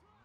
Surprise!